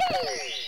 Shh.